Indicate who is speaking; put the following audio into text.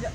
Speaker 1: いや